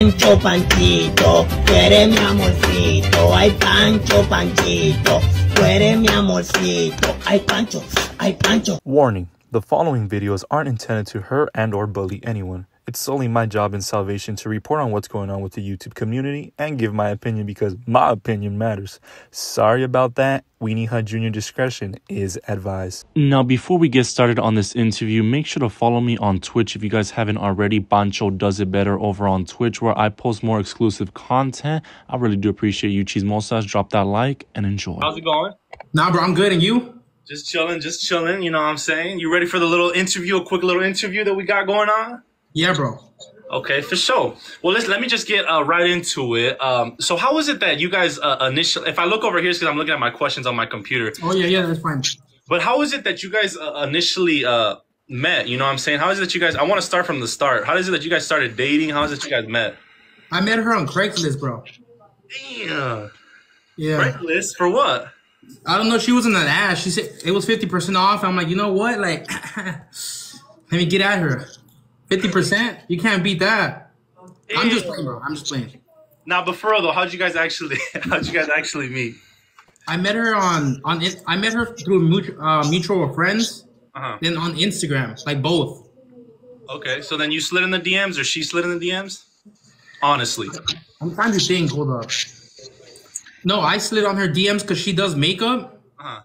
Pancho, Panchito, tú eres mi amorcito. Ay, Pancho, Panchito, tú eres mi amorcito. Ay, Pancho, ay, Pancho. Warning the following videos aren't intended to hurt and or bully anyone. It's solely my job in salvation to report on what's going on with the YouTube community and give my opinion because my opinion matters. Sorry about that. Weenie Hut Jr. discretion is advised. Now, before we get started on this interview, make sure to follow me on Twitch if you guys haven't already. Pancho does it better over on Twitch where I post more exclusive content. I really do appreciate you, Cheese Chismosas. Drop that like and enjoy. How's it going? Nah, bro, I'm good. And you? Just chilling, just chilling. You know what I'm saying? You ready for the little interview, a quick little interview that we got going on? Yeah, bro. Okay, for sure. Well, let's let me just get uh, right into it. Um, so, how was it that you guys uh, initially? If I look over here, because I'm looking at my questions on my computer. Oh yeah, yeah, that's fine. But how is it that you guys uh, initially uh, met? You know what I'm saying? How is it that you guys? I want to start from the start. How is it that you guys started dating? How is it you guys met? I met her on Craigslist, bro. Damn. Yeah. Craigslist for what? I don't know. She was in an ass. She said it was fifty percent off. I'm like, you know what? Like, let me get at her. Fifty percent? You can't beat that. I'm just playing, bro. I'm just playing. Now, but for real though, how'd you guys actually? How'd you guys actually meet? I met her on on. I met her through mutual, uh, mutual friends. Uh-huh. Then on Instagram, like both. Okay, so then you slid in the DMs, or she slid in the DMs? Honestly. I'm trying to think. Hold up. No, I slid on her DMs because she does makeup. Uh-huh.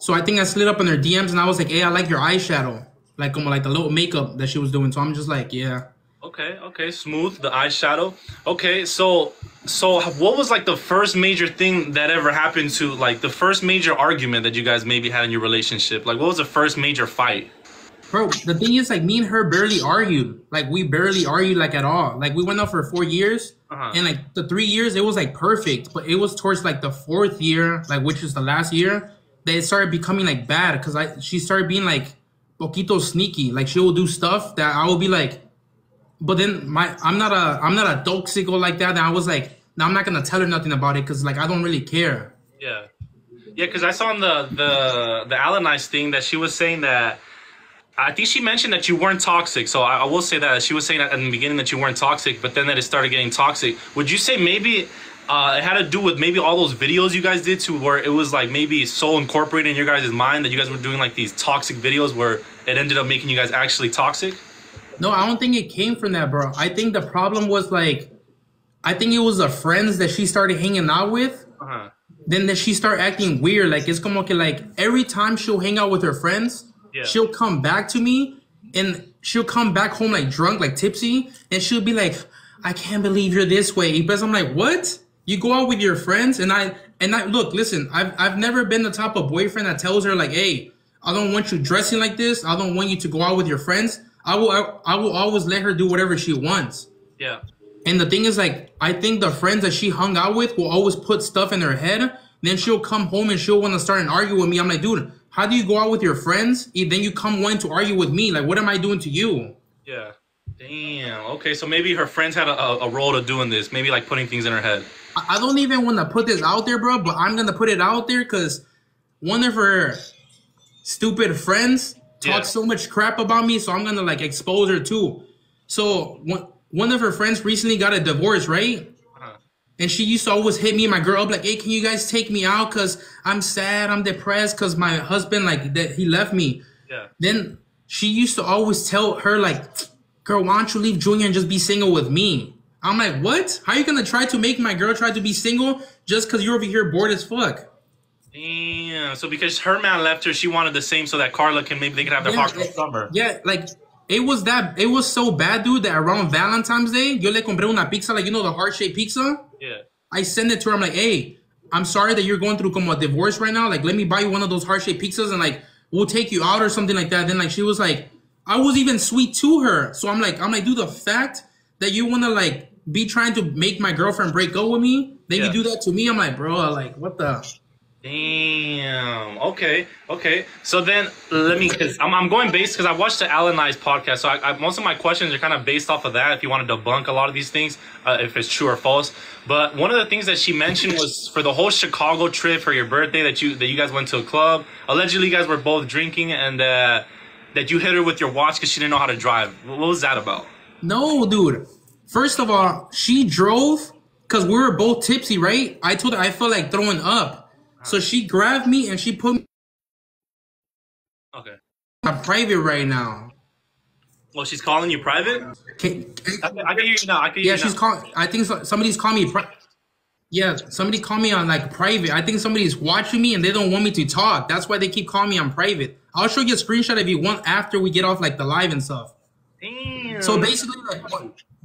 So I think I slid up on her DMs and I was like, "Hey, I like your eyeshadow." Like, como like the little makeup that she was doing. So I'm just like, yeah. Okay, okay, smooth. The eyeshadow. Okay, so so what was like the first major thing that ever happened to like the first major argument that you guys maybe had in your relationship? Like, what was the first major fight? Bro, the thing is, like, me and her barely argued. Like, we barely argued, like, at all. Like, we went out for four years, Uh-huh. and like the three years, it was like perfect. But it was towards like the fourth year, like which is the last year, that it started becoming like bad because I she started being like poquito sneaky. Like, she will do stuff that I will be like, but then my I'm not a I'm not a toxico like that. And I was like, I'm not gonna tell her nothing about it because like I don't really care. Yeah, yeah, because I saw on the the the Alanice thing that she was saying that. I think she mentioned that you weren't toxic, so I, I will say that she was saying that in the beginning that you weren't toxic, but then that it started getting toxic. Would you say maybe uh, it had to do with maybe all those videos you guys did to where it was like maybe so incorporated in your guys' mind that you guys were doing like these toxic videos where it ended up making you guys actually toxic? No, I don't think it came from that, bro. I think the problem was like, I think it was the friends that she started hanging out with. Uh-huh. Then that she started acting weird. Like it's como que like every time she'll hang out with her friends, Yeah. she'll come back to me and she'll come back home like drunk, like tipsy, and she'll be like, "I can't believe you're this way." Because I'm like, "What? You go out with your friends?" And I and I look, listen, I've I've never been the type of boyfriend that tells her like, "Hey, I don't want you dressing like this. I don't want you to go out with your friends." I will I, will always let her do whatever she wants. Yeah. And the thing is, like, I think the friends that she hung out with will always put stuff in her head. Then she'll come home and she'll want to start and argue with me. I'm like, dude, how do you go out with your friends? And then you come wanting to argue with me. Like, what am I doing to you? Yeah. Damn. Okay, so maybe her friends had a, a, role to doing this, maybe like putting things in her head. I don't even want to put this out there, bro, but I'm going to put it out there because one of her stupid friends talks Yeah. so much crap about me. So I'm going to, like, expose her too. So one, one of her friends recently got a divorce, right? Uh-huh. And she used to always hit me and my girl up like, "Hey, can you guys take me out? Cause I'm sad, I'm depressed, cause my husband like that he left me." Yeah. Then she used to always tell her like, "Girl, why don't you leave Junior and just be single with me?" I'm like, "What? How you gonna try to make my girl try to be single just cause you're over here bored as fuck?" Damn. So because her man left her, she wanted the same so that Karla can maybe they could have their Yeah, heart it- summer. Yeah, like it was that it was so bad, dude, that around Valentine's Day, yo le compré una pizza, like you know the heart shaped pizza. Yeah. I send it to her. I'm like, hey, I'm sorry that you're going through como a divorce right now. Like, let me buy you one of those heart shaped pizzas and like we'll take you out or something like that. Then like she was like, I was even sweet to her. So I'm like, I'm like, dude, the fact that you wanna like be trying to make my girlfriend break up with me, then Yeah. you do that to me. I'm like, bro, I'm like what the Damn. Okay. Okay. So then let me, because I'm, I'm going based because I watched the Alan Ice podcast. So I, I, most of my questions are kind of based off of that. If you want to debunk a lot of these things, uh, if it's true or false. But one of the things that she mentioned was for the whole Chicago trip for your birthday that you that you guys went to a club. Allegedly, you guys were both drinking and uh, that you hit her with your watch because she didn't know how to drive. What was that about? No, dude. First of all, she drove because we were both tipsy, right? I told her I felt like throwing up. So she grabbed me and she put me Okay. on private right now. Well, she's calling you private. Can, I, can- I can hear you now. I can hear yeah, she's calling. I think so, somebody's calling me. Pri- yeah, somebody called me on like private. I think somebody's watching me and they don't want me to talk. That's why they keep calling me on private. I'll show you a screenshot if you want after we get off like the live and stuff. Damn. So basically, like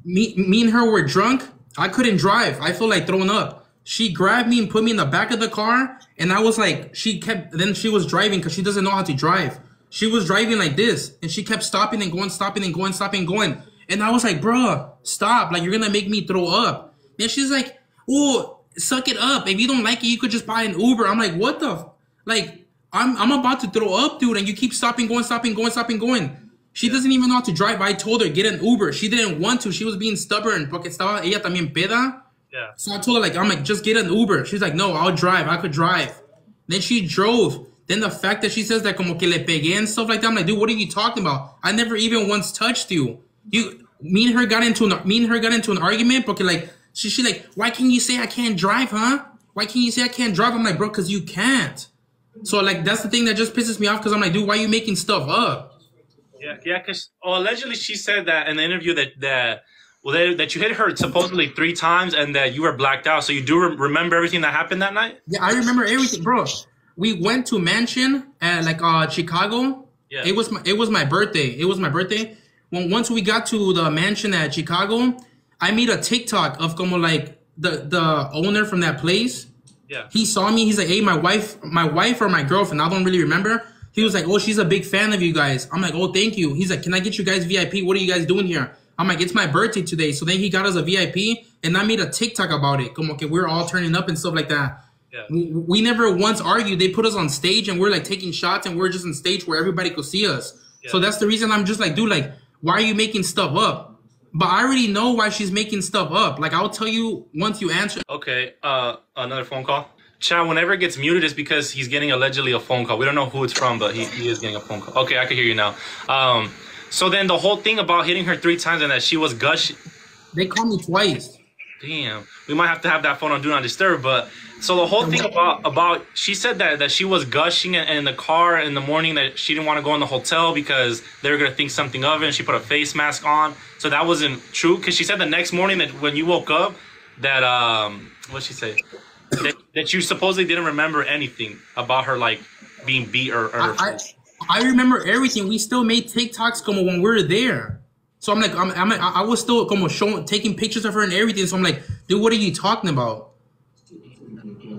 me, me and her were drunk. I couldn't drive. I feel like throwing up. She grabbed me and put me in the back of the car, and I was like, she kept. Then she was driving because she doesn't know how to drive. She was driving like this, and she kept stopping and going, stopping and going, stopping and going. And I was like, bruh, stop! Like you're gonna make me throw up. And she's like, oh, suck it up. If you don't like it, you could just buy an Uber. I'm like, what the? f- Like, I'm I'm about to throw up, dude, and you keep stopping, going, stopping, going, stopping, going. She doesn't even know how to drive. I told her get an Uber. She didn't want to. She was being stubborn porque estaba ella también peda. Yeah. So I told her like I'm like just get an Uber. She's like no, I'll drive. I could drive. Then she drove. Then the fact that she says that como que le pegué and stuff like that, I'm like, dude, what are you talking about? I never even once touched you. You, me and her got into an me and her got into an argument porque like she she like why can't you say I can't drive, huh? Why can't you say I can't drive? I'm like, bro, cause you can't. So like that's the thing that just pisses me off because I'm like, dude, why are you making stuff up? Yeah, yeah, because oh, allegedly she said that in the interview that that well that, that you hit her supposedly three times and that you were blacked out. So you do re- remember everything that happened that night? Yeah, I remember everything, bro. We went to mansion at like uh Chicago. Yeah. It was my it was my birthday. It was my birthday. When once we got to the mansion at Chicago, I made a TikTok of como like the the owner from that place. Yeah. He saw me. He's like, "Hey, my wife, my wife or my girlfriend. I don't really remember." He was like, "Oh, she's a big fan of you guys." I'm like, "Oh, thank you." He's like, "Can I get you guys VIP? What are you guys doing here?" I'm like, "It's my birthday today." So then he got us a VIP, and I made a TikTok about it. Como que we're all turning up and stuff like that. Yeah. We, we never once argued. They put us on stage, and we're like taking shots, and we're just on stage where everybody could see us. Yeah. So that's the reason I'm just like, dude, like, why are you making stuff up? But I already know why she's making stuff up. Like, I'll tell you once you answer. Okay. Uh, another phone call. Chad, whenever it gets muted, it's because he's getting allegedly a phone call. We don't know who it's from, but he, he is getting a phone call. Okay, I can hear you now. Um, so then the whole thing about hitting her three times and that she was gush. They called me twice. Damn, we might have to have that phone on do not disturb. But so the whole thing about about she said that that she was gushing in, in the car in the morning that she didn't want to go in the hotel because they were gonna think something of it. and She put a face mask on, so that wasn't true. Because she said the next morning that when you woke up, that um, what she say, that, that you supposedly didn't remember anything about her like being beat or. or I, I remember everything. We still made TikToks como when we were there. So I'm like, I'm, I'm I was still como showing, taking pictures of her and everything. So I'm like, dude, what are you talking about?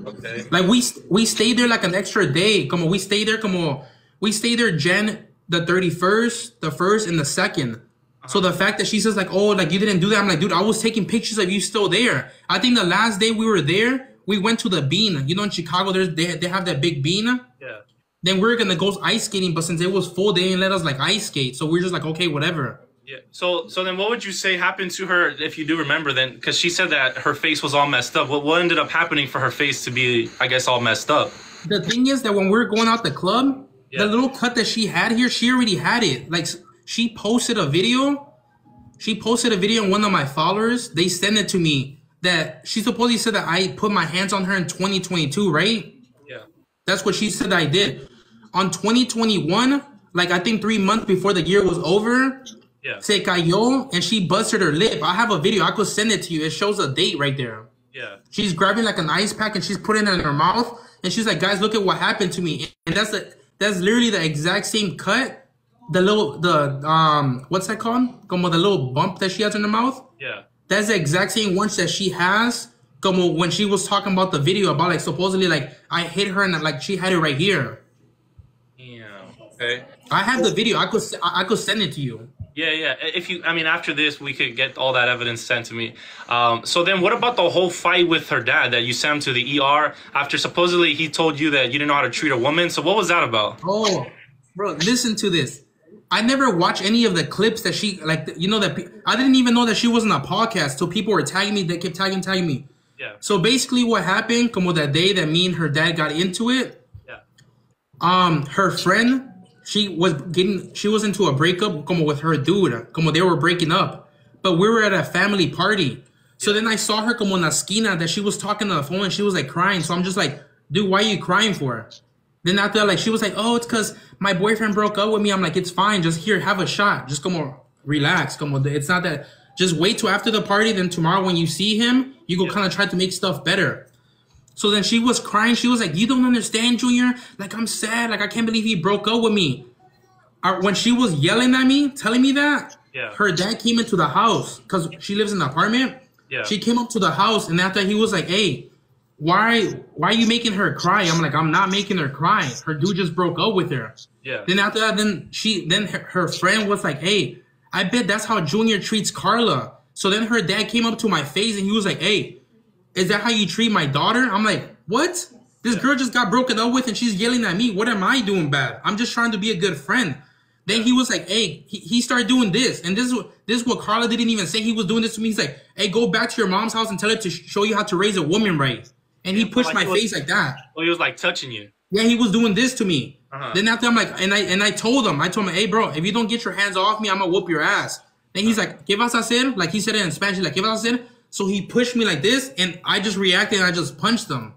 okay. Like we we stayed there like an extra day. Como we stayed there como we stayed there Jan the 31st, the first, and the second. So the fact that she says like, oh, like you didn't do that, I'm like, dude, I was taking pictures of you still there. I think the last day we were there, we went to the bean. You know, in Chicago, there's they, they have that big bean. Yeah. Then we are gonna go ice skating, but since it was full, they didn't let us like ice skate. So we're just like, okay, whatever. Yeah. So so then what would you say happened to her if you do remember then cuz she said that her face was all messed up. What what ended up happening for her face to be I guess all messed up? The thing is that when we are going out the club, Yeah. the little cut that she had here, she already had it. Like she posted a video. She posted a video and one of my followers, they sent it to me that she supposedly said that I put my hands on her in 2022, right? Yeah. That's what she said I did. On 2021, like I think three months before the year was over, Yeah. se cayó and she busted her lip. I have a video. I could send it to you. It shows a date right there. Yeah. She's grabbing like an ice pack and she's putting it in her mouth and she's like, guys, look at what happened to me. And that's the that's literally the exact same cut. The little the um what's that called? Como the little bump that she has in her mouth. Yeah. That's the exact same one that she has. Como when she was talking about the video about like supposedly like I hit her and like she had it right here. Yeah. Okay. I have the video. I could I could send it to you. Yeah, yeah. If you, I mean, after this, we could get all that evidence sent to me. Um, so then, what about the whole fight with her dad that you sent him to the ER after supposedly he told you that you didn't know how to treat a woman? So what was that about? Oh, bro, listen to this. I never watched any of the clips that she like. You know that pe- I didn't even know that she was on a podcast. So people were tagging me. They kept tagging, tagging me. Yeah. So basically, what happened? Como that day that me and her dad got into it. Yeah. Um, her friend, she was getting, she was into a breakup, como with her dude, como they were breaking up. but we were at a family party. So then I saw her como en la esquina that she was talking on the phone and she was like crying. So I'm just like, dude, why are you crying for? Then after that, like she was like, oh, it's because my boyfriend broke up with me. I'm like, it's fine. Just here, have a shot. Just como relax. Como it's not that. Just wait till after the party. Then tomorrow when you see him, you go kind of try to make stuff better. So then she was crying. She was like, you don't understand, Junior. Like I'm sad. Like I can't believe he broke up with me. Uh, when she was yelling at me, telling me that, Yeah. her dad came into the house because she lives in the apartment. Yeah. She came up to the house, and after he was like, "Hey, why why are you making her cry?" I'm like, "I'm not making her cry. Her dude just broke up with her." Yeah. Then after that, then she then her, her friend was like, "Hey, I bet that's how Junior treats Karla." So then her dad came up to my face and he was like, "Hey, is that how you treat my daughter?" I'm like, "What?" This girl just got broken up with and she's yelling at me. What am I doing bad? I'm just trying to be a good friend. Then he was like, "Hey," he, he started doing this, and this is what this is what Karla didn't even say. He was doing this to me. He's like, "Hey, go back to your mom's house and tell her to sh- show you how to raise a woman right." And he pushed like my was- face like that. Well, he was like touching you. Yeah, he was doing this to me. Uh-huh. Then after I'm like, and I and I told him, I told him, hey bro, if you don't get your hands off me, I'm gonna whoop your ass. Then he's like, ¿Qué vas a hacer? Like he said it in Spanish, like, ¿Qué vas a hacer? So he pushed me like this, and I just reacted and I just punched him.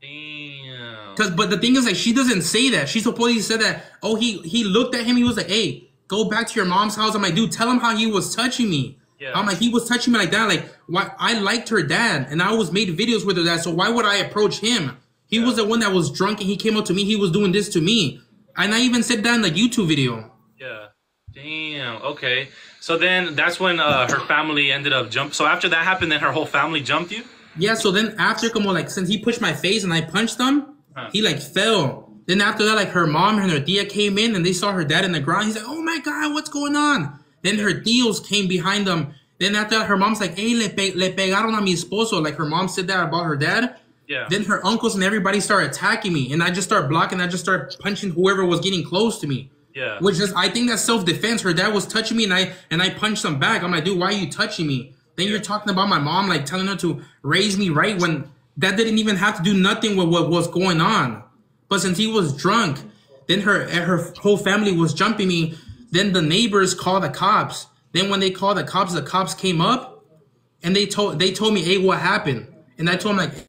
Damn. Cause, but the thing is, like, she doesn't say that. She supposedly said that. Oh, he he looked at him. He was like, "Hey, go back to your mom's house." I'm like, "Dude, tell him how he was touching me." Yeah. I'm like, he was touching me like that. Like, why? I liked her dad, and I always made videos with her dad. So why would I approach him? He was the one that was drunk, and he came up to me. He was doing this to me, and I even said that in the YouTube video. Yeah. Damn. Okay. So then that's when uh, her family ended up jump. So after that happened, then her whole family jumped you. Yeah, so then after como like since he pushed my face and I punched him, Huh. he like fell. Then after that, like her mom and her tia came in and they saw her dad in the ground. He's like, "Oh my god, what's going on?" Then her deals came behind them. Then after that, her mom's like, "Hey, le, pe- le pegaron a mi esposo." Like her mom said that about her dad. Yeah. Then her uncles and everybody started attacking me, and I just start blocking. I just start punching whoever was getting close to me. Yeah. Which is, I think that's self defense. Her dad was touching me, and I and I punched him back. I'm like, dude, why are you touching me? Then you're talking about my mom, like telling her to raise me right when that didn't even have to do nothing with what was going on. But since he was drunk, then her her whole family was jumping me. Then the neighbors called the cops. Then when they called the cops, the cops came up, and they told they told me, hey, what happened? And I told them like,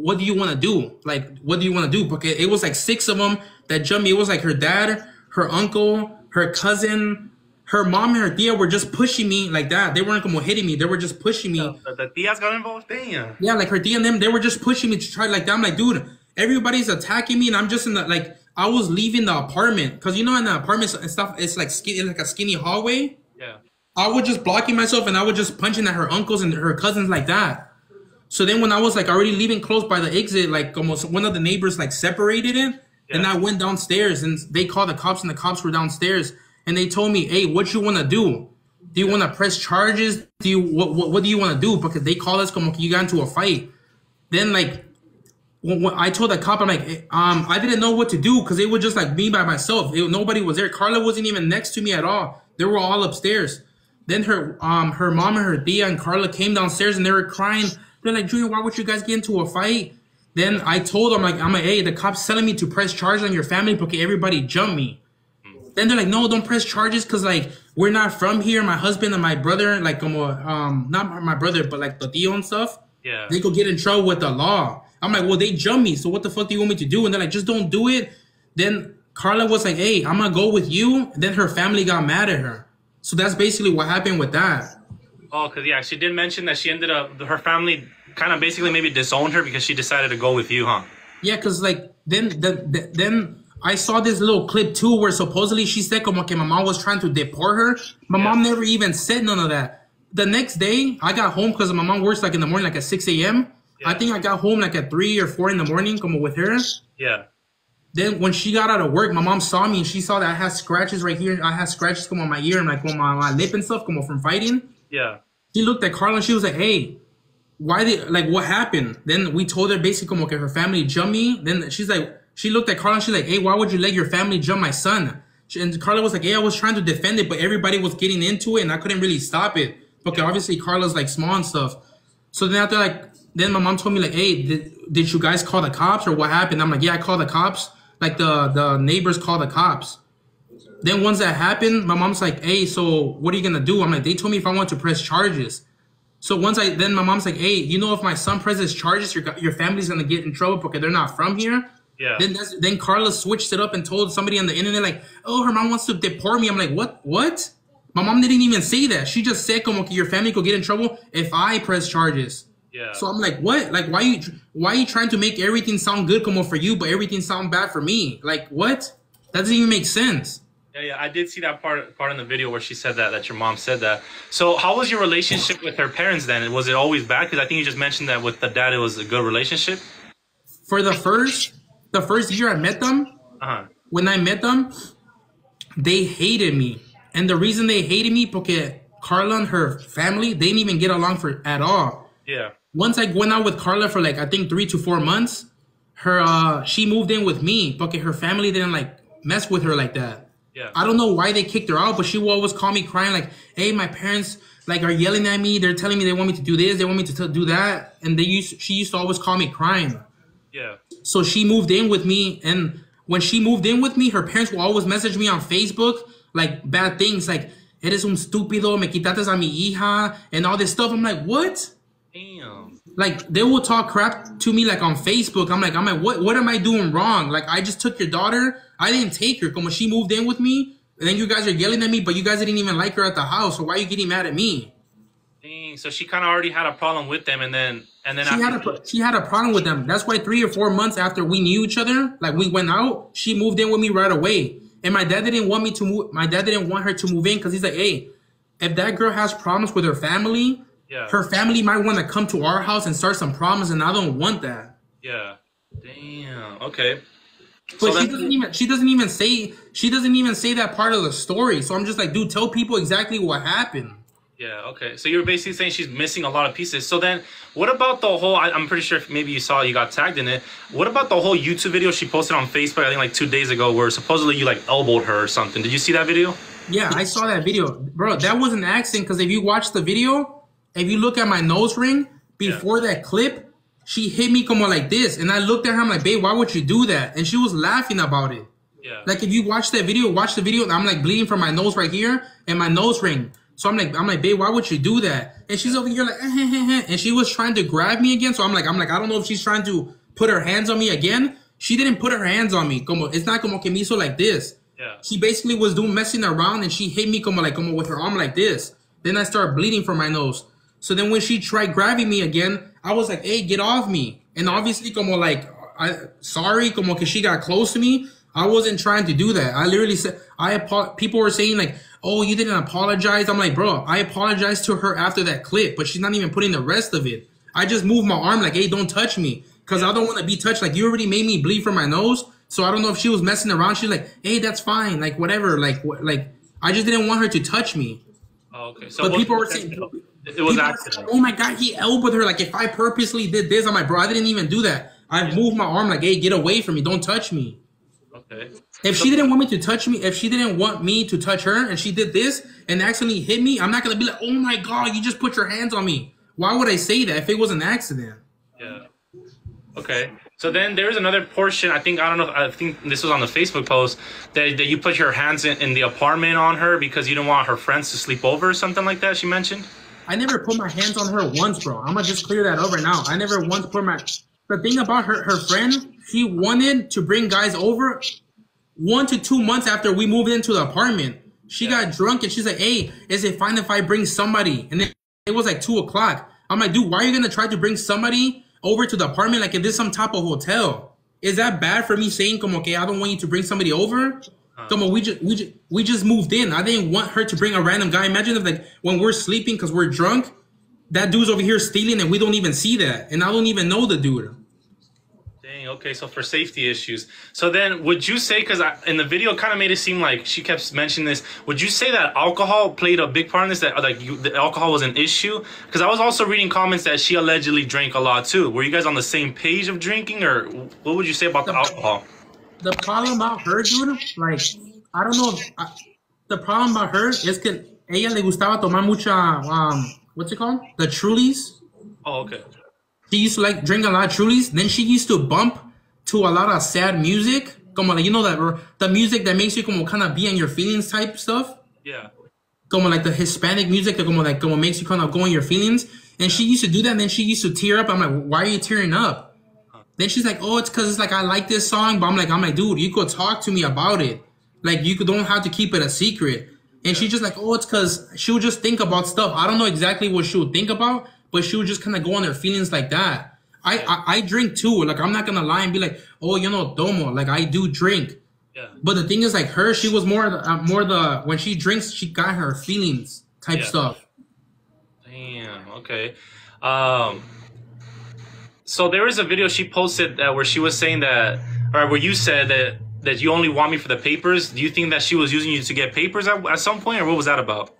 what do you want to do? Like, what do you want to do? Because it was like six of them that jumped me. It was like her dad, her uncle, her cousin, her mom, and her tia were just pushing me like that. They weren't como hitting me. They were just pushing me. The, the tias got involved. Damn. Yeah, like her tia and them, they were just pushing me to try like that. I'm like, dude, everybody's attacking me, and I'm just in the like. I was leaving the apartment because you know in the apartments and stuff, it's like skinny, like a skinny hallway. Yeah. I was just blocking myself and I was just punching at her uncles and her cousins like that. So then when I was like already leaving close by the exit, like almost one of the neighbors like separated it. And I went downstairs and they called the cops and the cops were downstairs and they told me, Hey, what you wanna do? Do you wanna press charges? Do you what what, what do you wanna do? Because they called us como you got into a fight. Then like when, when I told the cop, I'm like, eh, um, I didn't know what to do because it was just like me by myself. It- nobody was there. Karla wasn't even next to me at all. They were all upstairs. Then her, um, her mom and her tia and Karla came downstairs and they were crying. They're like, Junior, why would you guys get into a fight? Then I told them like, I'm like, hey, the cops telling me to press charges on your family because everybody jumped me. Then they're like, no, don't press charges because like we're not from here. My husband and my brother, like, como, um, not my brother, but like the tío and stuff Yeah. they could get in trouble with the law. I'm like, well, they jumped me, so what the fuck do you want me to do? And they're like, just don't do it. Then Karla was like, hey, I'm gonna go with you. Then her family got mad at her. So that's basically what happened with that. Oh, because yeah, she did mention that she ended up her family kind of basically maybe disowned her because she decided to go with you, huh? Yeah, cause like then the, the then I saw this little clip too where supposedly she said como que my mom was trying to deport her. My Yeah. mom never even said none of that. The next day I got home because my mom works like in the morning, like at 6 a.m. I think I got home like at three or four in the morning, como with her. Yeah. Then when she got out of work, my mom saw me and she saw that I had scratches right here. I had scratches come on my ear and like on my, my lip and stuff, come on from fighting. Yeah. She looked at Karla and she was like, "Hey, why did like what happened?" Then we told her basically como que her family jumped me. Then she's like, she looked at Karla and she's like, "Hey, why would you let your family jump my son?" She, and Karla was like, "Yeah, I was trying to defend it, but everybody was getting into it and I couldn't really stop it." Okay, obviously Karla's like small and stuff. So then after like, then my mom told me like, "Hey, did, did you guys call the cops or what happened?" I'm like, "Yeah, I called the cops." Like the the neighbors called the cops. Then once that happened, my mom's like, "Hey, so what are you gonna do?" I'm like, "They told me if I want to press charges." So once I then my mom's like, "Hey, you know if my son presses charges, your your family's gonna get in trouble because they're not from here." Yeah. Then that's, then Karla switched it up and told somebody on the internet like, "Oh, her mom wants to deport me." I'm like, "What? What?" My mom didn't even say that. She just said, "Come, que your family could get in trouble if I press charges." Yeah. So I'm like, "What? Like, why you why you trying to make everything sound good como for you, but everything sound bad for me? Like, what? That doesn't even make sense." Yeah, yeah, I did see that part part in the video where she said that that your mom said that. So, how was your relationship with her parents then? Was it always bad? Because I think you just mentioned that with the dad, it was a good relationship. For the first the first year I met them, Uh huh. when I met them, they hated me. And the reason they hated me because Karla and her family, they didn't even get along for at all. Yeah. Once I went out with Karla for like I think three to four months, her uh she moved in with me, but her family didn't like mess with her like that. Yeah. I don't know why they kicked her out, but she will always call me crying like, "Hey, my parents like are yelling at me. They're telling me they want me to do this, they want me to t- do that." And they used she used to always call me crying. Yeah. So she moved in with me, and when she moved in with me, her parents will always message me on Facebook like bad things, like "Eres un estúpido, me quitaste a mi hija," and all this stuff. I'm like, what? Damn. Like they will talk crap to me like on Facebook. I'm like, I'm like, what? What am I doing wrong? Like I just took your daughter. I didn't take her. Como she moved in with me, and then you guys are yelling at me, but you guys didn't even like her at the house. So why are you getting mad at me? Dang. So she kind of already had a problem with them, and then and then She had a she had a problem with them. That's why three or four months after we knew each other, like we went out, she moved in with me right away. And my dad didn't want me to move. My dad didn't want her to move in because he's like, hey, if that girl has problems with her family, Yeah. her family might want to come to our house and start some problems, and I don't want that. yeah. Damn. Okay. But So she doesn't even she doesn't even say she doesn't even say that part of the story. So I'm just like, dude, tell people exactly what happened. Yeah. Okay. So you're basically saying she's missing a lot of pieces. So then, what about the whole? I, I'm pretty sure maybe you saw, you got tagged in it. What about the whole YouTube video she posted on Facebook? I think like two days ago, where supposedly you like elbowed her or something. Did you see that video? Yeah, I saw that video, bro. That was an accident because if you watch the video, if you look at my nose ring before that clip, she hit me como like this, and I looked at her. I'm like, babe, why would you do that? And she was laughing about it. Yeah. Like if you watch that video, watch the video. I'm like bleeding from my nose right here and my nose ring. So I'm like, I'm like, babe, why would you do that? And she's over here like, eh, eh, eh, eh. and she was trying to grab me again. So I'm like, I'm like, I don't know if she's trying to put her hands on me again. She didn't put her hands on me. Como it's not como que me hizo like this. Yeah. She basically was doing messing around and she hit me como like como with her arm like this. Then I started bleeding from my nose. So then when she tried grabbing me again, I was like, hey, get off me. And obviously como like I sorry, como que she got close to me. I wasn't trying to do that. I literally said I people were saying like, "Oh, you didn't apologize." I'm like, "Bro, I apologized to her after that clip, but she's not even putting the rest of it. I just moved my arm like, "Hey, don't touch me." Cuz I don't want to be touched. Like you already made me bleed from my nose. So I don't know if she was messing around. She's like, "Hey, that's fine. Like whatever. Like wh- like I just didn't want her to touch me." Oh, okay. So But people were saying it was saying, accident. Oh my god, he elbowed her. Like if I purposely did this, I'm like, "Bro, I didn't even do that. I moved my arm like, "Hey, get away from me. Don't touch me." Okay. If she didn't want me to touch me, if she didn't want me to touch her and she did this and accidentally hit me, I'm not gonna be like, oh my god, you just put your hands on me. Why would I say that if it was an accident? Yeah. Okay. So then there's another portion. I think I don't know. I think this was on the Facebook post that, that you put your hands in, in the apartment on her because you didn't want her friends to sleep over or something like that. She mentioned. I never put my hands on her once, bro. I'm gonna just clear that over now. I never once put my. The thing about her, her friend, she wanted to bring guys over one to two months after we moved into the apartment. She got drunk and she's like, "Hey, is it fine if I bring somebody?" And then it was like two o'clock. I'm like, "Dude, why are you gonna try to bring somebody over to the apartment like if this some type of hotel? Is that bad for me saying, "Como okay, I don't want you to bring somebody over"? Uh-huh. Come on, we just we just we just moved in. I didn't want her to bring a random guy. Imagine if like when we're sleeping because we're drunk, that dude's over here stealing and we don't even see that, and I don't even know the dude. Okay. So for safety issues. So then, would you say because in the video kind of made it seem like she kept mentioning this? Would you say that alcohol played a big part in this? That like you, the alcohol was an issue? Because I was also reading comments that she allegedly drank a lot too. Were you guys on the same page of drinking, or what would you say about the alcohol? The problem about her, dude, like I don't know. If, I, the problem about her is que ella le gustaba tomar mucha um what's it called? The Trulies. Oh, okay. She used to like drink a lot of Trulies. Then she used to bump to a lot of sad music. como like you know that the music that makes you como kind of be in your feelings type stuff. Yeah. Como like the Hispanic music that como like como makes you kind of go in your feelings. And she used to do that, and then she used to tear up. I'm like, why are you tearing up? Then she's like, oh, it's because it's like I like this song, but I'm like, I'm like, dude, you could talk to me about it. Like you don't have to keep it a secret. And she's just like, oh, it's because she would just think about stuff. I don't know exactly what she would think about, but she would just kind of go on her feelings like that. I, I I drink too. Like I'm not gonna lie and be like, oh, you know, domo. Like I do drink. Yeah. But the thing is, like her, she was more the- uh, more the when she drinks, she got her feelings type Yeah. stuff. Damn. Okay. Um. So there was a video she posted uh, where she was saying that, or where you said that that you only want me for the papers. Do you think that she was using you to get papers at, at some point, or what was that about?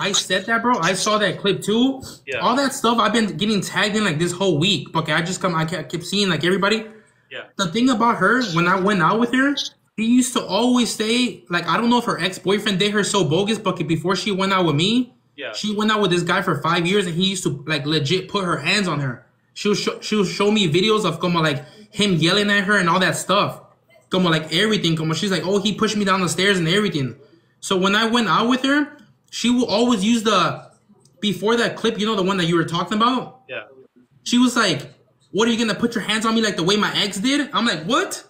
I said that, bro. I saw that clip too. Yeah. All that stuff I've been getting tagged in like this whole week. Okay, I just come, I kept seeing like everybody. Yeah. The thing about her, when I went out with her, she used to always say, like, I don't know if her ex boyfriend did her so bogus, but before she went out with me, Yeah. she went out with this guy for five years, and he used to like legit put her hands on her. She'll show, she'll show me videos of como like him yelling at her and all that stuff, como like everything. Como she's like, oh, he pushed me down the stairs and everything. So when I went out with her, she will always use the before that clip, you know, the one that you were talking about. Yeah. She was like, "What are you gonna put your hands on me like the way my ex did?" I'm like, "What?"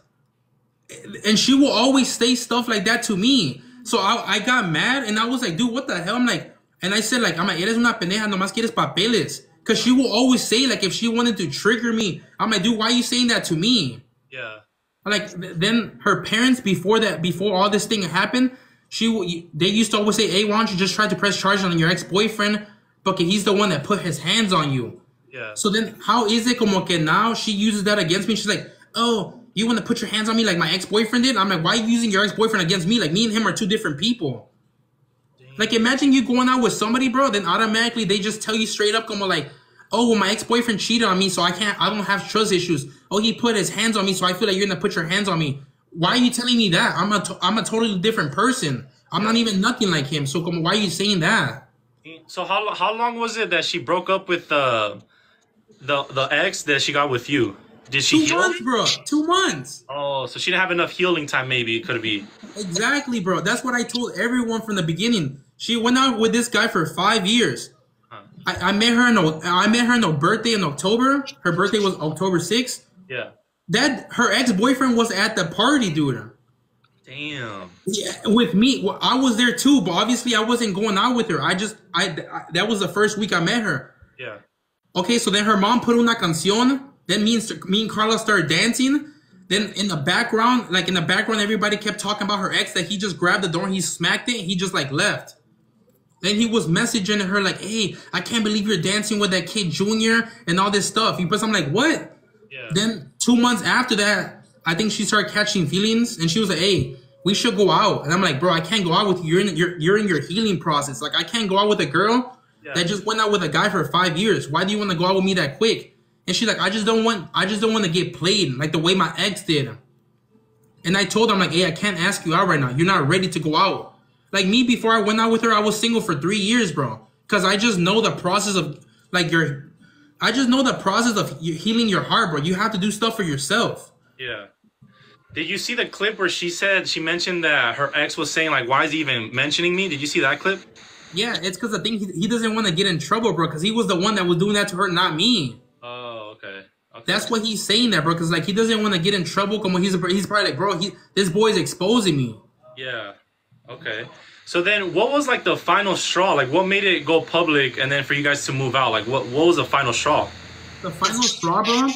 And she will always say stuff like that to me. So I, I got mad and I was like, "Dude, what the hell?" I'm like, and I said like, "I'm like, eres una pendeja, nomás quieres papeles." Cause she will always say like if she wanted to trigger me, I'm like, "Dude, why are you saying that to me?" Yeah. like th- then her parents before that before all this thing happened she they used to always say hey why don't you just try to press charges on your ex-boyfriend? But he's the one that put his hands on you. Yeah. so then how is it como que now she uses that against me? She's like oh you want to put your hands on me like my ex-boyfriend did? I'm like why are you using your ex-boyfriend against me? Like me and him are two different people. Like imagine you going out with somebody bro then automatically they just tell you straight up como like oh well my ex-boyfriend cheated on me so i can't i don't have trust issues. Oh he put his hands on me so i feel like you're gonna put your hands on me why are you telling me that i'm a i'm a totally different person i'm not even nothing like him so como why are you saying that So how how long was it that she broke up with the the the ex that she got with you? Did she two heal? months bro two months Oh, so she didn't have enough healing time. Maybe it could be. Exactly, bro. That's what I told everyone from the beginning. She went out with this guy for five years. I, I met her in I met her her birthday in October. Her birthday was October 6th. Yeah. That her ex boyfriend was at the party, dude. Damn. Yeah, with me, Well, I was there too, but obviously I wasn't going out with her. I just I, I that was the first week I met her. Yeah. Okay, so then her mom put una canción. Then me and me and Karla started dancing. Then in the background, like in the background, everybody kept talking about her ex that he just grabbed the door and he smacked it. And he just like left. Then he was messaging her like, "Hey, I can't believe you're dancing with that kid Junior and all this stuff." Because I'm like, "What?" Yeah. Then two months after that, I think she started catching feelings, and she was like, "Hey, we should go out." And I'm like, "Bro, I can't go out with you. You're in you're, you're in your healing process. Like, I can't go out with a girl Yeah. that just went out with a guy for five years. Why do you want to go out with me that quick?" And she's like, "I just don't want. I just don't want to get played like the way my ex did." And I told her, I'm like, "Hey, I can't ask you out right now. You're not ready to go out." Like me, before I went out with her, I was single for three years, bro. Cause I just know the process of like your I just know the process of healing your heart, bro. You have to do stuff for yourself. Yeah. Did you see the clip where she said she mentioned that her ex was saying like, "Why is he even mentioning me?" Did you see that clip? Yeah, it's because I think he, he doesn't want to get in trouble, bro. Because he was the one that was doing that to her, not me. Oh, okay. okay. That's what he's saying that, bro. Because like he doesn't want to get in trouble. Come on, he's a, he's probably like, bro, he this boy's exposing me. Yeah. Okay. So then, what was like the final straw? Like, what made it go public, and then for you guys to move out? Like, what what was the final straw? The final straw, bro.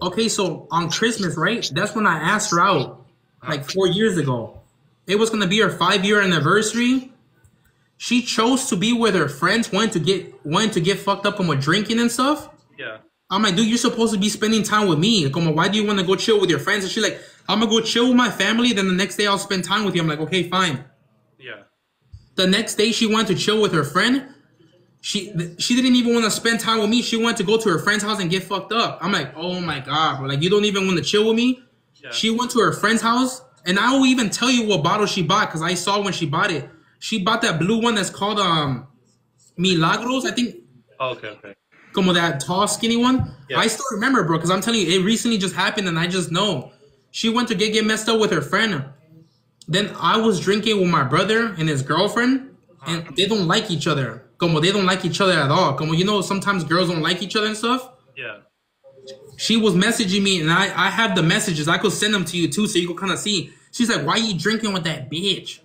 Okay, so on Christmas, right? That's when I asked her out, like four years ago. It was gonna be her five year anniversary. She chose to be with her friends, wanted to get wanted to get fucked up on with drinking and stuff. Yeah. I'm like, dude, you're supposed to be spending time with me. Como, why do you want to go chill with your friends? And she's like, I'm gonna go chill with my family. Then the next day I'll spend time with you. I'm like, okay, fine. The next day she wanted to chill with her friend. She she didn't even want to spend time with me. She wanted to go to her friend's house and get fucked up. I'm like, oh my god, bro. Like you don't even want to chill with me. Yeah. She went to her friend's house, and I will even tell you what bottle she bought because I saw when she bought it. She bought that blue one that's called um Milagros, I think. Oh, okay. Okay. como that tall, skinny one. Yeah. I still remember, bro, because I'm telling you, it recently just happened, and I just know. she went to get get messed up with her friend. Then I was drinking with my brother and his girlfriend, uh-huh. and they don't like each other. Como they don't like each other at all. Como you know, sometimes girls don't like each other and stuff. Yeah. She was messaging me, and I I have the messages. I could send them to you too, so you can kind of see. She's like, "Why are you drinking with that bitch?"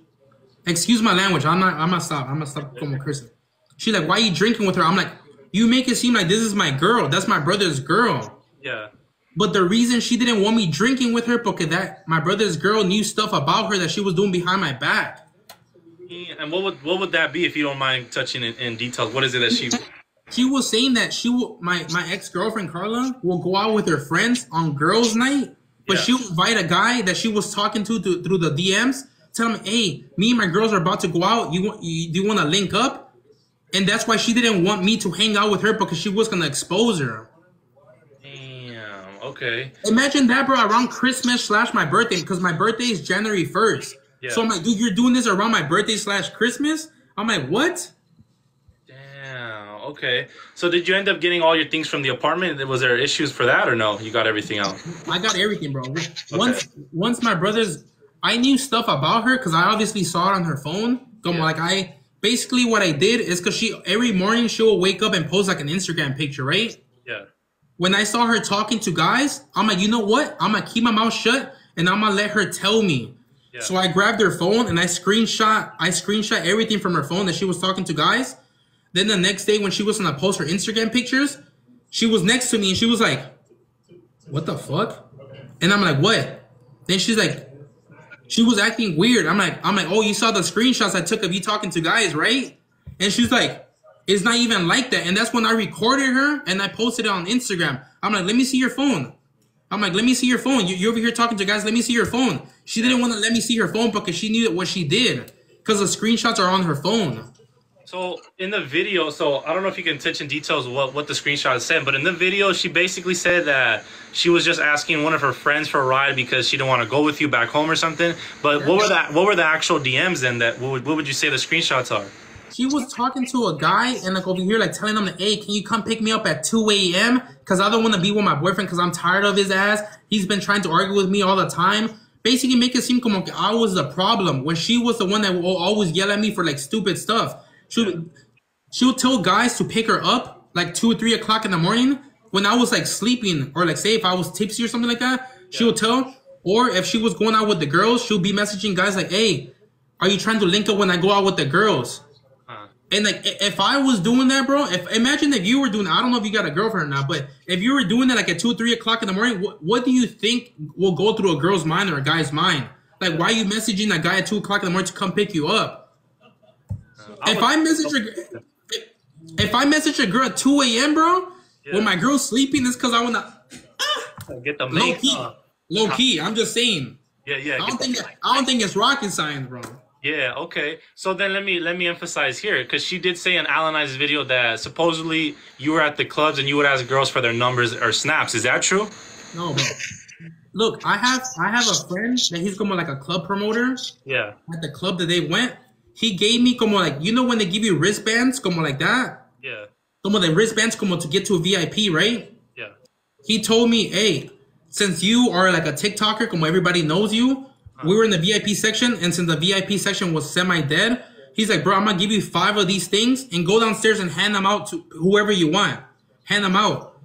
Excuse my language. I'm not. I'm gonna stop. I'm gonna stop como cursing. She's like, "Why are you drinking with her?" I'm like, "You make it seem like this is my girl. That's my brother's girl." Yeah. But the reason she didn't want me drinking with her because that my brother's girl knew stuff about her that she was doing behind my back. Mm, and what would what would that be if you don't mind touching in, in details? What is it that she? She was saying that she will my my ex girlfriend Karla will go out with her friends on girls' night, but Yeah. she'll invite a guy that she was talking to through, through the DMs. Tell him, hey, me and my girls are about to go out. You want you, do you want to link up? And that's why she didn't want me to hang out with her because she was gonna expose her. Okay. Imagine that, bro, around Christmas slash my birthday, because my birthday is January 1st. Yeah. So I'm like, dude, you're doing this around my birthday slash Christmas? I'm like, what? Damn. Okay. So did you end up getting all your things from the apartment? Was there issues for that or no? You got everything out. I got everything, bro. Once once my brothers I knew stuff about her because I obviously saw it on her phone. Como Yeah. like I basically what I did is because she every morning she'll wake up and post like an Instagram picture, right? Yeah. When I saw her talking to guys, I'm like, you know what? I'm gonna keep my mouth shut and I'm gonna let her tell me. Yeah. So I grabbed her phone and I screenshot I screenshot everything from her phone that she was talking to guys. Then the next day when she was gonna post her Instagram pictures, she was next to me and she was like, What the fuck? And I'm like, what? Then she's like, she was acting weird. I'm like, I'm like, oh, you saw the screenshots I took of you talking to guys, right? And she's like, it's not even like that. And that's when I recorded her and I posted it on Instagram. I'm like, let me see your phone. I'm like, let me see your phone. You, you're over here talking to guys. Let me see your phone. She didn't want to let me see her phone because she knew what she did because the screenshots are on her phone. So in the video, so I don't know if you can touch in details what what the screenshot said, but in the video, she basically said that she was just asking one of her friends for a ride because she didn't want to go with you back home or something. But what were that? What were the actual DMs then? That what would, what would you say the screenshots are? She was talking to a guy and like over here, like telling him, like, "Hey, can you come pick me up at 2 a.m. Because I don't want to be with my boyfriend because I'm tired of his ass. He's been trying to argue with me all the time. Basically, make it seem como que I was the problem when she was the one that will always yell at me for like stupid stuff. She would, she would tell guys to pick her up like two or three o'clock in the morning when I was like sleeping or like say if I was tipsy or something like that. She would tell, or if she was going out with the girls, she'll be messaging guys like, "Hey, are you trying to link up when I go out with the girls?" And like, if I was doing that, bro, if imagine if you were doing, I don't know if you got a girlfriend or not, but if you were doing that like at two, three o'clock in the morning, what, what do you think will go through a girl's mind or a guy's mind? Like, why are you messaging that guy at two o'clock in the morning to come pick you up? If I message a, if I message a girl at two a.m., bro, Yeah. when my girl's sleeping, it's because I wanna ah! get the low key, huh? low key. I'm just saying. Yeah, yeah. I don't think I don't think it's rocket science, bro. Yeah, okay. So then let me let me emphasize here because she did say in Alani's video that supposedly you were at the clubs and you would ask girls for their numbers or snaps. Is that true? No, bro. Look, I have I have a friend that he's como like a club promoter. Yeah. at the club that they went, he gave me como like you know when they give you wristbands como like that, Yeah. como the wristbands como to get to a VIP, right? Yeah. He told me, hey, since you are like a TikToker, como everybody knows you, we were in the VIP section, and since the VIP section was semi dead, he's like, bro, I'm gonna give you five of these things and go downstairs and hand them out to whoever you want. Hand them out.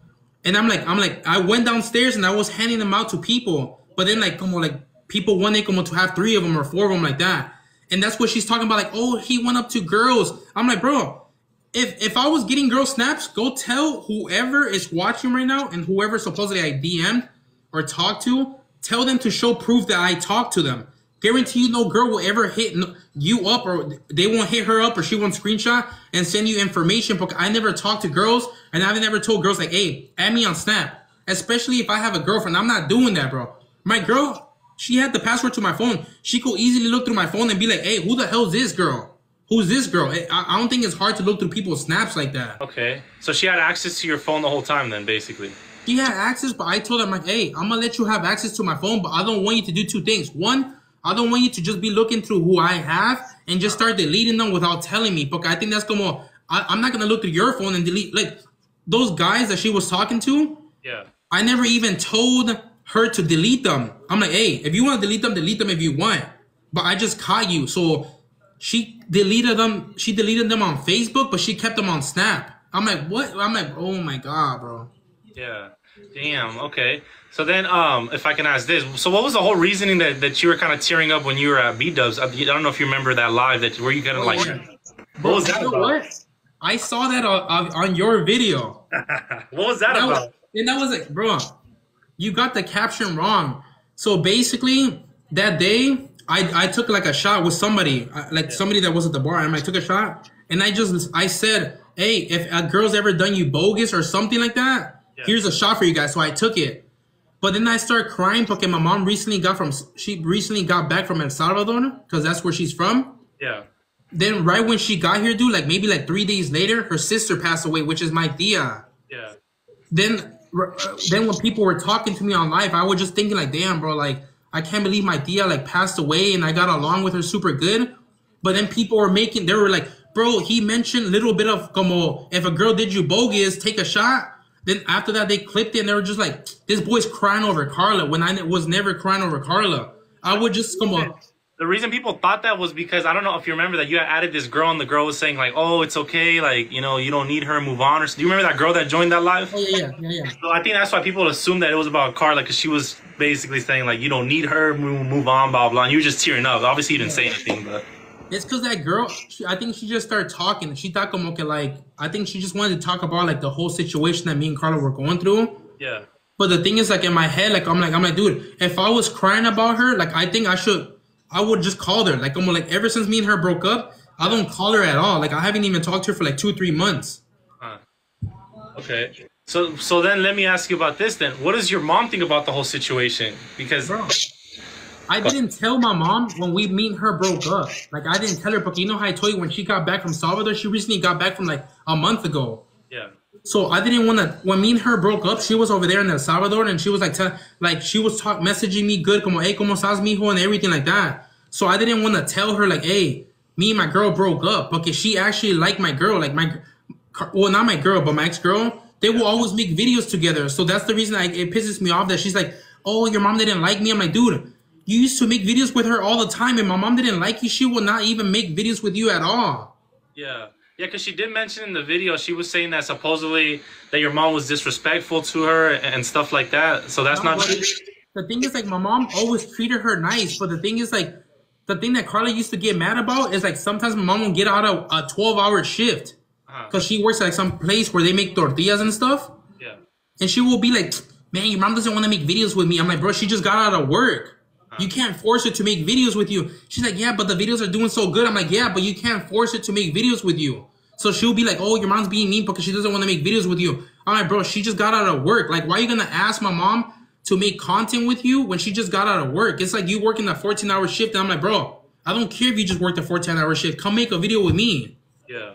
And I'm like, I'm like, I went downstairs and I was handing them out to people, but then like, como like people wanted como to have three of them or four of them like that. And that's what she's talking about. Like, oh, he went up to girls. I'm like, bro, if if I was getting girl snaps, go tell whoever is watching right now and whoever supposedly I DM'd or talked to, tell them to show proof that I talked to them. Guarantee you, no girl will ever hit you up, or they won't hit her up, or she won't screenshot and send you information. Because I never talked to girls, and I've never told girls like, "Hey, add me on Snap." Especially if I have a girlfriend, I'm not doing that, bro. My girl, she had the password to my phone. She could easily look through my phone and be like, "Hey, who the hell is this girl? Who's this girl?" I, I don't think it's hard to look through people's snaps like that. Okay. So she had access to your phone the whole time then, basically. He had access, but I told him like, "Hey, I'm gonna let you have access to my phone, but I don't want you to do two things. One, I don't want you to just be looking through who I have and just start deleting them without telling me. Because I think that's como I, I'm not gonna look through your phone and delete like those guys that she was talking to. Yeah. I never even told her to delete them. I'm like, hey, if you want to delete them, delete them if you want. But I just caught you. So she deleted them. She deleted them on Facebook, but she kept them on Snap. I'm like, what? I'm like, oh my god, bro. Yeah. Damn. Okay. So then, um, if I can ask this, so what was the whole reasoning that, that you were kind of tearing up when you were at B Dubs? I I don't know if you remember that live that where you kind of like, what was that about? I saw that on, on, your video. What was that was- about? and that was like, bro, you got the caption wrong. So basically, that day, I I took like a shot with somebody, I- like somebody that was at the bar, and I took a shot, and I just I said, hey, if a girl's ever done you bogus or something like that, Yeah. here's a shot for you guys. So I took it. But then I started crying because my mom recently got from she recently got back from El Salvador because that's where she's from. Yeah. Then right when she got here, dude, like maybe like three days later, her sister passed away, which is my tia. Yeah. Then, uh, then when people were talking to me on live, I was just thinking like, damn, bro, like I can't believe my tia like passed away, and I got along with her super good. But then people were making, they were like, bro, he mentioned a little bit of como if a girl did you bogus, take a shot. Then after that, they clipped it, and they were just like, this boy's crying over Karla when I was never crying over Karla. I would just como. The reason people thought that was because I don't know if you remember that you had added this girl and the girl was saying like, "Oh, it's okay, like you know, you don't need her, move on." Or do you remember that girl that joined that live? Oh yeah, yeah, yeah, yeah. So I think that's why people assumed that it was about Karla because she was basically saying like, "You don't need her, move, move on, blah blah." And you were just tearing up. Obviously, you didn't say anything, but It's because that girl, she, I think she just started talking. She thought como que like, I think she just wanted to talk about like the whole situation that me and Karla were going through. yeah, But the thing is, like in my head, like I'm like I'm like, dude, if I was crying about her, like I think I should, I would just call her. Like I'm like, ever since me and her broke up, I don't call her at all. Like I haven't even talked to her for like two or three months. okay. So so then let me ask you about this. Then, what does your mom think about the whole situation? Because Bro, I didn't tell my mom when we me and her broke up. Like I didn't tell her, but you know how I told you when she got back from Salvador, she recently got back from like a month ago. yeah, So I didn't want to. When me and her broke up, she was over there in El Salvador, and she was like, tell, like she was talk messaging me good, como hey, como estás, mijo, and everything like that. So I didn't want to tell her like, hey, me and my girl broke up, because she actually liked my girl, like my, well, not my girl, but my ex girl. They will always make videos together. So that's the reason I, it pisses me off that she's like, oh, your mom didn't like me. I'm like, dude, you used to make videos with her all the time, and my mom didn't like you. She will not even make videos with you at all. yeah, yeah. Because she did mention in the video, she was saying that supposedly that your mom was disrespectful to her and stuff like that. So that's not true. The thing is, like, my mom always treated her nice, but the thing is, like, the thing that Karla used to get mad about is like sometimes my mom will get out of a twelve hour shift Uh-huh. because she works at like some place where they make tortillas and stuff, Yeah, and she will be like, "Man, your mom doesn't want to make videos with me." I'm like, "Bro, she just got out of work. You can't force her to make videos with you." She's like, "Yeah, but the videos are doing so good." I'm like, "Yeah, but you can't force her to make videos with you." So she'll be like, "Oh, your mom's being mean because she doesn't want to make videos with you." I'm like, "Bro, she just got out of work. Like, why are you gonna ask my mom to make content with you when she just got out of work? It's like you working a 14 hour shift, and I'm like, bro, I don't care if you just worked a 14 hour shift. Come make a video with me." yeah.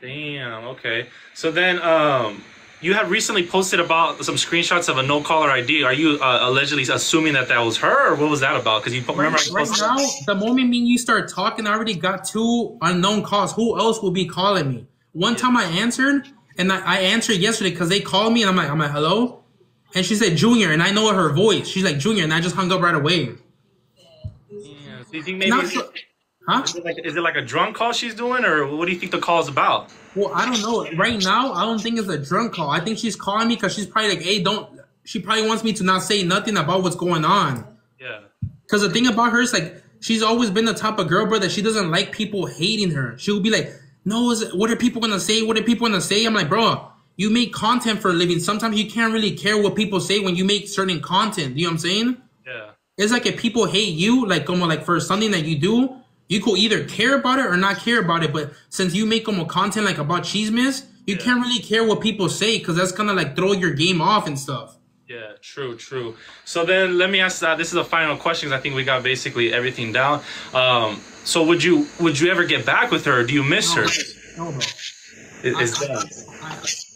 Damn. Okay. So then, um, you have recently posted about some screenshots of a no caller ID. Are you uh, allegedly assuming that that was her, or what was that about? Because you po- remember I Right posted- now, the moment me and you start talking, I already got two unknown calls. Who else will be calling me? One time I answered, and I, I answered yesterday because they called me, and I'm like, I'm like, hello, and she said Junior, and I know her voice. She's like Junior, and I just hung up right away. Yeah. So you think maybe Not is, so- it, huh? is it like is it like a drunk call she's doing, or what do you think the call is about? Well, I don't know. Right now, I don't think it's a drunk call. I think she's calling me because she's probably like, hey, don't. She probably wants me to not say nothing about what's going on. Yeah. Because the thing about her is like she's always been the type of girl, bro, that she doesn't like people hating her. She'll be like, "No, is it, what are people gonna say? What are people gonna say?" I'm like, bro, you make content for a living. Sometimes you can't really care what people say when you make certain content. You know what I'm saying? Yeah. It's like if people hate you, like como like for something that you do, you could either care about it or not care about it. But since you make como content like about chisme, you can't really care what people say because that's kind of like throw your game off and stuff. Yeah, true, true. So then let me ask that. this is the final question 'cause I think we got basically everything down. Um, so would you would you ever get back with her? Do you miss her? No, bro. Is that,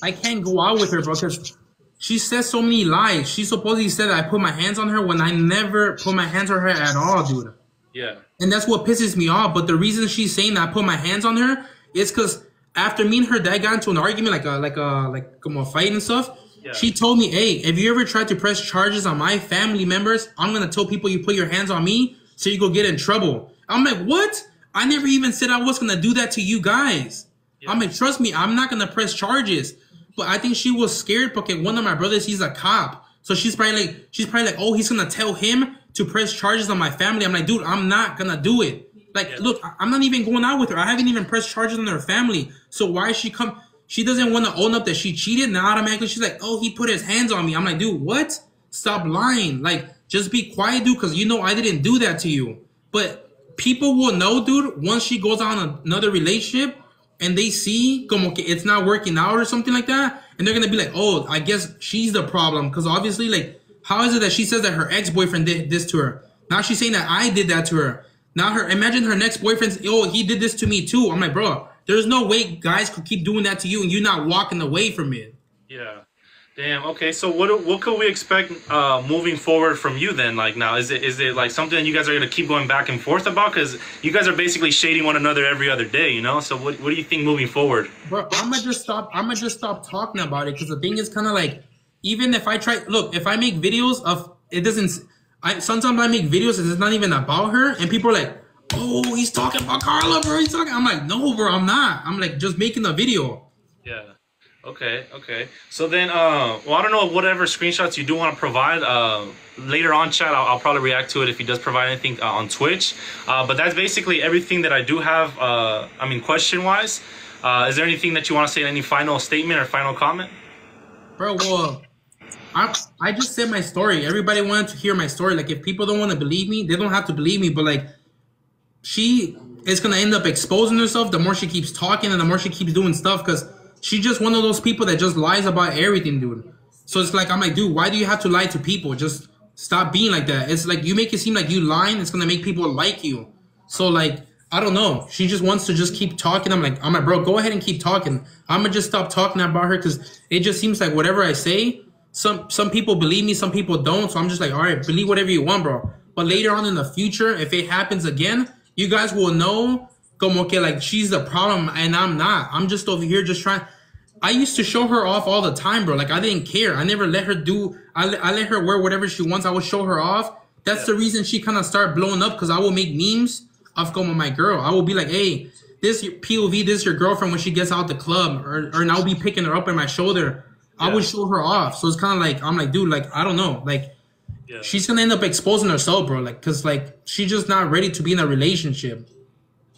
I, I can't go out with her, bro, because she says so many lies. She supposedly said I put my hands on her when I never put my hands on her at all, dude. Yeah, And that's what pisses me off. But the reason she's saying that I put my hands on her is because after me and her dad got into an argument, like a like a like como a fight and stuff, Yeah. She told me, "Hey, if you ever tried to press charges on my family members, I'm gonna tell people you put your hands on me, so you go get in trouble." I'm like, "What? I never even said I was gonna do that to you guys." Yeah. I'm like, "Trust me, I'm not gonna press charges." But I think she was scared because one of my brothers, he's a cop, so she's probably like, she's probably like, "Oh, he's gonna tell him to press charges on my family." I'm like, "Dude, I'm not gonna do it." Like, look, I- I'm not even going out with her. I haven't even pressed charges on her family. So why is she come? She doesn't want to own up that she cheated. Now automatically she's like, oh, he put his hands on me. I'm like, dude, what? Stop lying. Like, just be quiet, dude, because you know I didn't do that to you. But people will know, dude, once she goes on another relationship and they see como que it's not working out or something like that, and they're gonna be like, oh, I guess she's the problem. Because obviously, like, how is it that she says that her ex boyfriend did this to her? Now she's saying that I did that to her. Now her imagine her next boyfriend's oh he did this to me too. I'm like, bro, there's no way guys could keep doing that to you and you not walking away from it. Yeah. Damn. Okay. So what what could we expect uh, moving forward from you then? Like now, is it is it like something you guys are gonna keep going back and forth about? Because you guys are basically shading one another every other day, you know. So what what do you think moving forward? Bro, I'm gonna just stop. I'm gonna just stop talking about it because the thing is kind of like, even if I try, look, if I make videos of it doesn't. I sometimes I make videos and it's not even about her, and people are like, "Oh, he's talking about Karla, bro. He's talking." I'm like, "No, bro, I'm not. I'm like just making a video." Yeah. Okay. Okay. So then, uh, well, I don't know whatever screenshots you do want to provide. Uh, later on, chat, I'll, I'll probably react to it if he does provide anything uh, on Twitch. Uh, but that's basically everything that I do have. Uh, I mean, question wise, uh, is there anything that you want to say? Any final statement or final comment? Bro, well, I just said my story. Everybody wanted to hear my story. Like, if people don't want to believe me, they don't have to believe me. But like, she is gonna end up exposing herself the more she keeps talking and the more she keeps doing stuff because she's just one of those people that just lies about everything, dude. So it's like I'm like, dude, why do you have to lie to people? Just stop being like that. It's like you make it seem like you lying. It's gonna make people like you. So like. I don't know. She just wants to just keep talking. I'm like, I'm like, bro, go ahead and keep talking. I'm gonna just stop talking about her because it just seems like whatever I say, some some people believe me, some people don't. So I'm just like, all right, believe whatever you want, bro. But later on in the future, if it happens again, you guys will know, como que like she's the problem and I'm not. I'm just over here just trying. I used to show her off all the time, bro. Like I didn't care. I never let her do. I let, I let her wear whatever she wants. I would show her off. That's the reason she kind of started blowing up because I will make memes of como my girl. I will be like, hey, this POV, this is your girlfriend when she gets out the club, or or and I'll be picking her up on my shoulder. I would show her off. So it's kind of like I'm like, dude, like I don't know, like Yeah. she's gonna end up exposing herself, bro. Like, cause like she's just not ready to be in a relationship.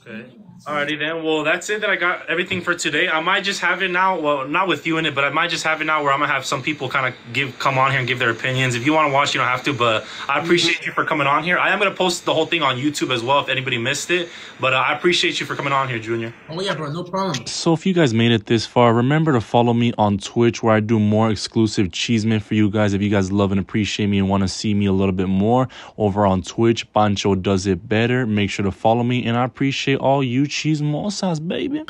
Okay. Alrighty then. Well, that's it. That I got everything for today. I might just have it now. Well, not with you in it, but I might just have it now where I'm gonna have some people kind of give come on here and give their opinions. If you want to watch, you don't have to. But I appreciate you for coming on here. I am gonna post the whole thing on YouTube as well if anybody missed it. But uh, I appreciate you for coming on here, Junior. Oh yeah, bro, no problem. So if you guys made it this far, remember to follow me on Twitch where I do more exclusive chisme for you guys. If you guys love and appreciate me and want to see me a little bit more over on Twitch, Pancho does it better. Make sure to follow me and I appreciate all you cheese baby.